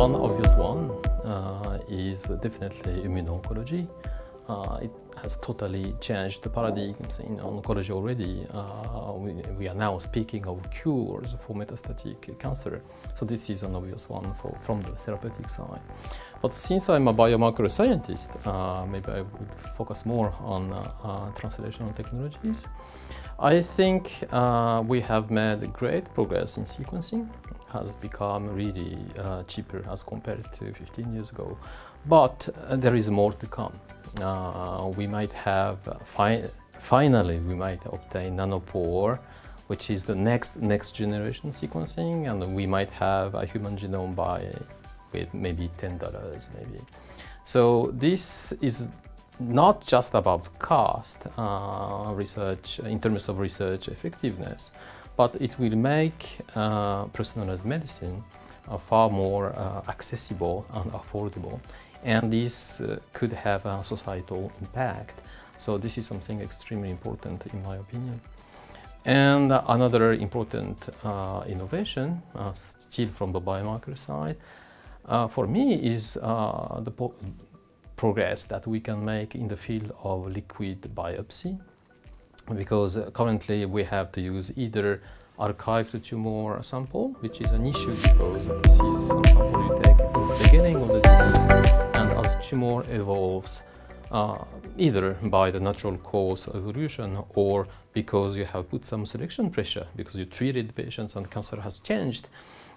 One obvious one uh, is definitely immuno-oncology. Uh, it has totally changed the paradigms in oncology already. Uh, we, we, are now speaking of cures for metastatic cancer. So this is an obvious one for, from the therapeutic side. But since I'm a biomarker scientist, uh, maybe I would focus more on uh, uh, translational technologies. I think uh, we have made great progress in sequencing. Has become really cheaper as compared to 15 years ago. But there is more to come uh, we might have fi finally we might obtain nanopore which is the next next generation sequencing and we might have a human genome by with maybe ten dollars maybe. So this is not just about cost uh, research in terms of research effectiveness but it will make uh, personalized medicine uh, far more uh, accessible and affordable and this uh, could have a societal impact. So this is something extremely important in my opinion. And another important uh, innovation, uh, still from the biomarker side, uh, for me is uh, the progress that we can make in the field of liquid biopsy. Because currently we have to use either archived tumor sample, which is an issue because this is some sample you take in the beginning of the disease and as tumor evolves uh, either by the natural course of evolution or because you have put some selection pressure because you treated patients and cancer has changed,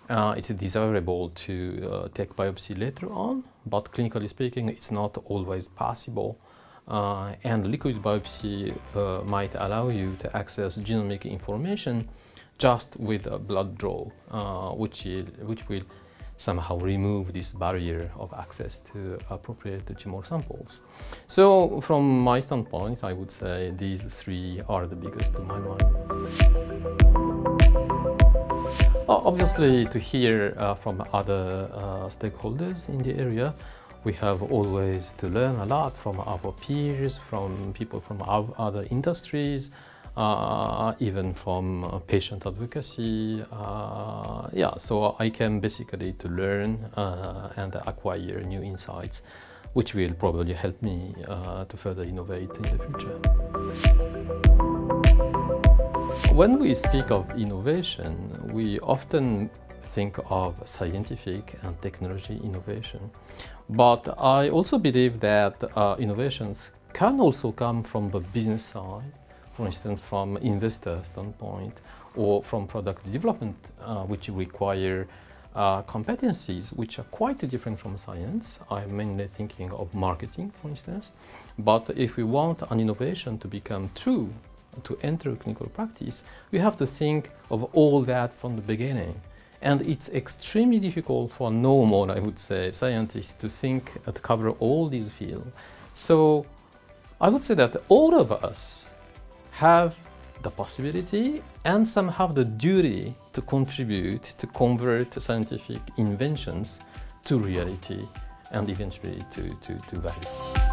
uh, it's desirable to uh, take biopsy later on, but clinically speaking, it's not always possible. Uh, and liquid biopsy uh, might allow you to access genomic information just with a blood draw, uh, which, which will somehow remove this barrier of access to appropriate tumor samples. So from my standpoint, I would say these three are the biggest to my mind. Obviously, to hear uh, from other uh, stakeholders in the area, we have always to learn a lot from our peers, from people from other industries, uh, even from uh, patient advocacy. Uh, yeah, so I came basically to learn uh, and acquire new insights, which will probably help me uh, to further innovate in the future. When we speak of innovation, we often think of scientific and technology innovation. But I also believe that uh, innovations can also come from the business side for instance, from investor standpoint or from product development, uh, which require uh, competencies which are quite different from science. I'm mainly thinking of marketing, for instance. But if we want an innovation to become true, to enter clinical practice, we have to think of all that from the beginning. And it's extremely difficult for normal, I would say, scientists to think, uh, to cover all these fields. So I would say that all of us have the possibility and some have the duty to contribute to convert scientific inventions to reality and eventually to, to, to value.